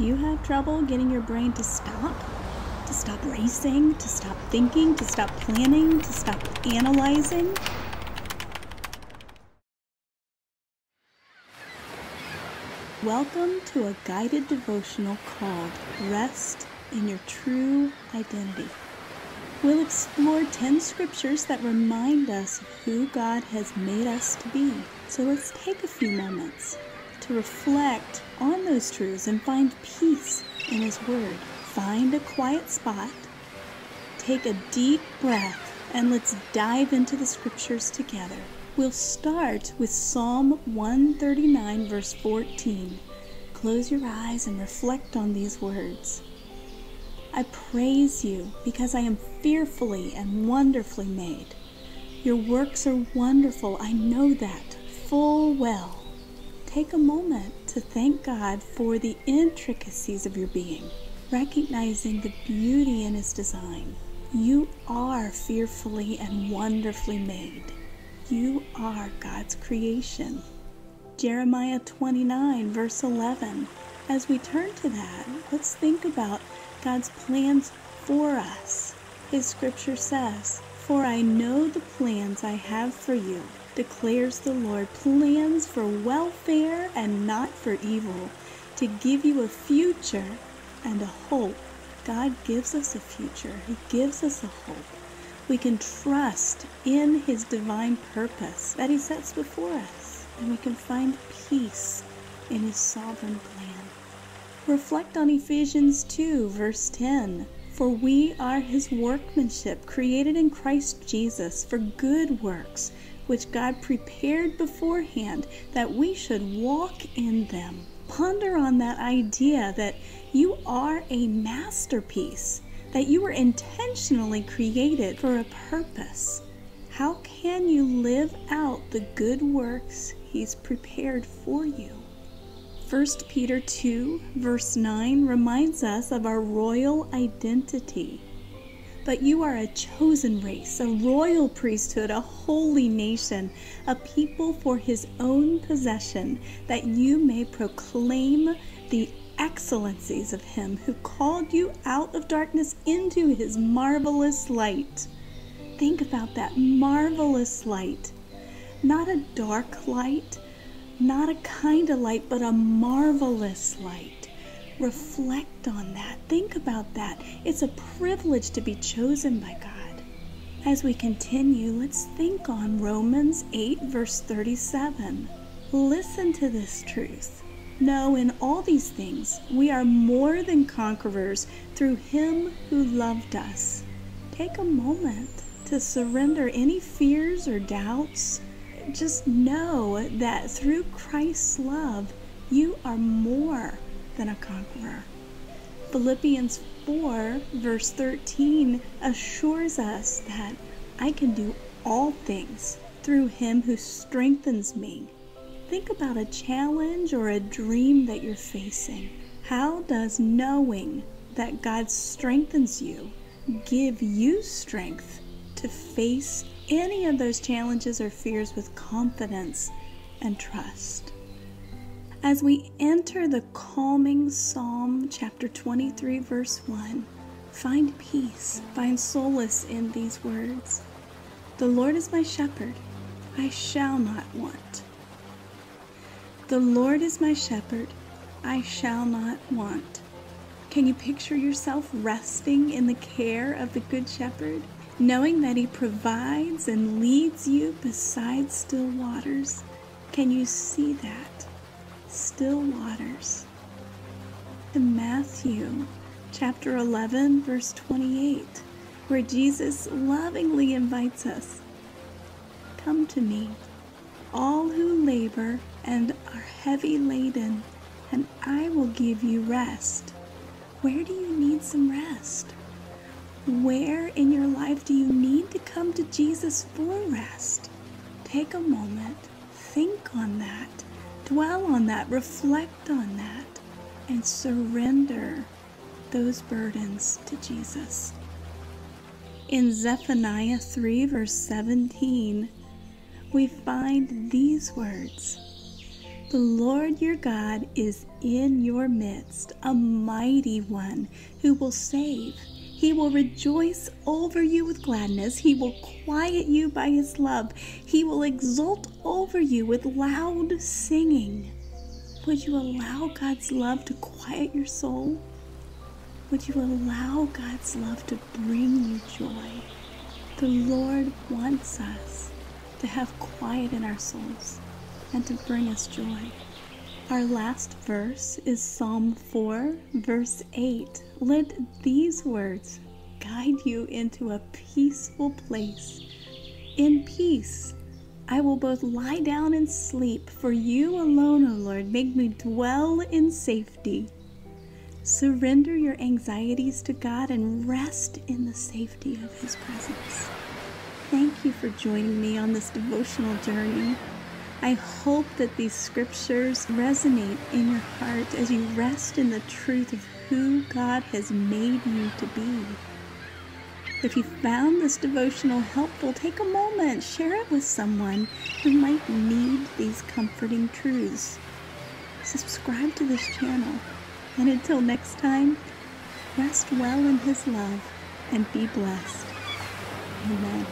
Do you have trouble getting your brain to stop? To stop racing, to stop thinking, to stop planning, to stop analyzing? Welcome to a guided devotional called Rest in Your True Identity. We'll explore 10 scriptures that remind us of who God has made us to be. So let's take a few moments reflect on those truths and find peace in His Word. Find a quiet spot, take a deep breath, and let's dive into the scriptures together. We'll start with Psalm 139, verse 14. Close your eyes and reflect on these words. I praise you because I am fearfully and wonderfully made. Your works are wonderful, I know that full well. Take a moment to thank God for the intricacies of your being, recognizing the beauty in His design. You are fearfully and wonderfully made. You are God's creation. Jeremiah 29, verse 11. As we turn to that, let's think about God's plans for us. His scripture says, For I know the plans I have for you, declares the Lord, plans for welfare and not for evil, to give you a future and a hope. God gives us a future, He gives us a hope we can trust in His divine purpose that He sets before us, and we can find peace in His sovereign plan. Reflect on Ephesians 2, verse 10. For we are His workmanship, created in Christ Jesus for good works, which God prepared beforehand that we should walk in them. Ponder on that idea that you are a masterpiece that you were intentionally created for a purpose. How can you live out the good works He's prepared for you? 1 Peter 2, verse 9 reminds us of our royal identity. But you are a chosen race, a royal priesthood, a holy nation, a people for his own possession, that you may proclaim the excellencies of Him who called you out of darkness into His marvelous light. Think about that marvelous light. Not a dark light, not a kind of light, but a marvelous light. Reflect on that. Think about that. It's a privilege to be chosen by God. As we continue, let's think on Romans 8, verse 37. Listen to this truth. No, in all these things, we are more than conquerors through Him who loved us. Take a moment to surrender any fears or doubts. Just know that through Christ's love, you are more than a conqueror. Philippians 4, verse 13, assures us that I can do all things through Him who strengthens me. Think about a challenge or a dream that you're facing. How does knowing that God strengthens you give you strength to face any of those challenges or fears with confidence and trust? As we enter the calming Psalm chapter 23, verse 1, find peace, find solace in these words The Lord is my shepherd, I shall not want. The Lord is my shepherd, I shall not want. Can you picture yourself resting in the care of the Good Shepherd, knowing that He provides and leads you beside still waters? Can you see that? Still waters. In Matthew chapter 11, verse 28, where Jesus lovingly invites us Come to me, all who labor and are heavy laden, and I will give you rest. Where do you need some rest? Where in your life do you need to come to Jesus for rest? Take a moment, think on that, dwell on that, reflect on that, and surrender those burdens to Jesus. In Zephaniah 3, verse 17, we find these words The Lord your God is in your midst, a mighty one who will save. He will rejoice over you with gladness. He will quiet you by his love. He will exult over you with loud singing. Would you allow God's love to quiet your soul? Would you allow God's love to bring you joy? The Lord wants us to have quiet in our souls and to bring us joy. Our last verse is Psalm 4, verse 8. Let these words guide you into a peaceful place. In peace, I will both lie down and sleep, for you alone, O Lord, make me dwell in safety. Surrender your anxieties to God and rest in the safety of His presence. Thank you for joining me on this devotional journey. I hope that these scriptures resonate in your heart as you rest in the truth of who God has made you to be. If you found this devotional helpful, take a moment, share it with someone who might need these comforting truths. Subscribe to this channel, and until next time, rest well in His love and be blessed. Amen.